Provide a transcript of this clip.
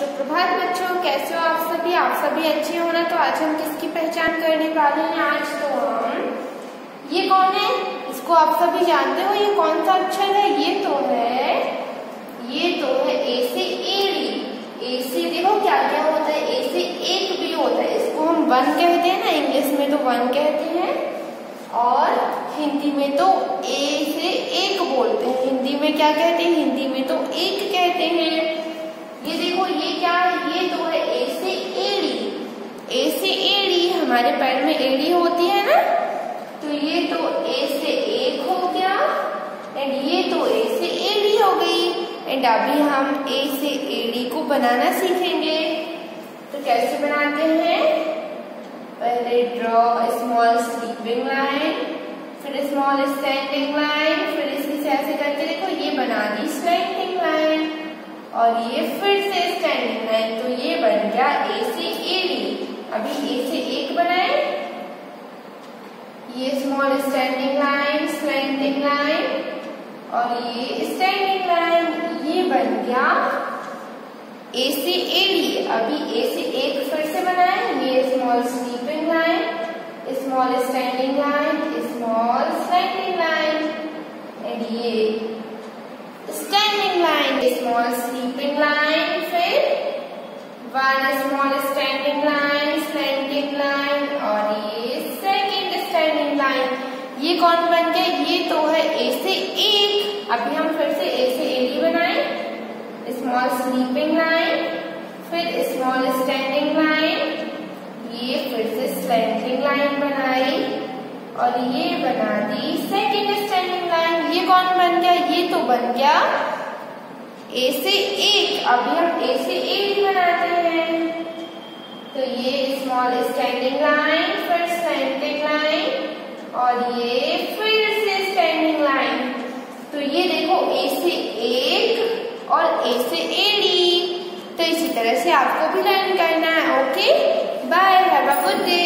सुप्रभात बच्चों, कैसे हो आप सभी? आप सभी अच्छे हो ना? तो आज हम किसकी पहचान करने वाले हैं? आज तो हम ये कौन है? इसको आप सभी जानते हो? ये कौन सा अक्षर है? ये तो है ये तो है ए से एड़ी ए से देखो क्या क्या होता है। ए से एक भी होता है। इसको हम वन कहते हैं ना? इंग्लिश में तो वन कहते हैं। और हिंदी में तो ए से एक बोलते हैं। हिंदी में क्या कहते हैं? हिंदी में तो एक कहते हैं। ये क्या है? ये तो है ए से एड़ी ए से एड़ी हमारे पैर में एड़ी होती है ना? तो ये तो ए से एक हो गया एंड ये तो ए से एड़ी हो गई। एंड अभी हम ए से एड़ी को बनाना सीखेंगे। तो कैसे बनाते हैं? पहले ड्रॉ स्मॉल स्लीपिंग लाइन फिर स्मॉल स्टैंडिंग लाइन फिर इसी से ऐसे करके देखो, ये बना और ये फिर से स्टैंडिंग लाइन तो ये बन गया ए से ए डी अभी ए से एक बनाए। ये small standing line slanting line और ये स्टैंडिंग लाइन ये बन गया ए से ए डी अभी ए से एक फिर से बनाए। ये small sleeping line small standing line small slanting line and ये standing line small sleeping line फिर one small standing line slanting line, और ये second standing line. ये कौन बन गया? ये तो है ए से एक. अभी हम फिर से ए से एडी बनाए. स्मॉल स्लीपिंग लाइन फिर स्मॉल स्टैंडिंग लाइन ये फिर से स्लैंटिंग लाइन बनाई. और ये बना दी सेकेंड स्टैंडिंग लाइन ये कौन बन गया? ये तो बन गया ए से एक, अभी हम ए से एक बनाते हैं। तो ये स्मॉल स्टैंडिंग लाइन फिर स्लैंटिंग लाइन और ये फिर से स्टैंडिंग लाइन तो ये देखो ए से एक और ए से एडी तो इसी तरह से आपको भी लाइन करना है okay bye have a good day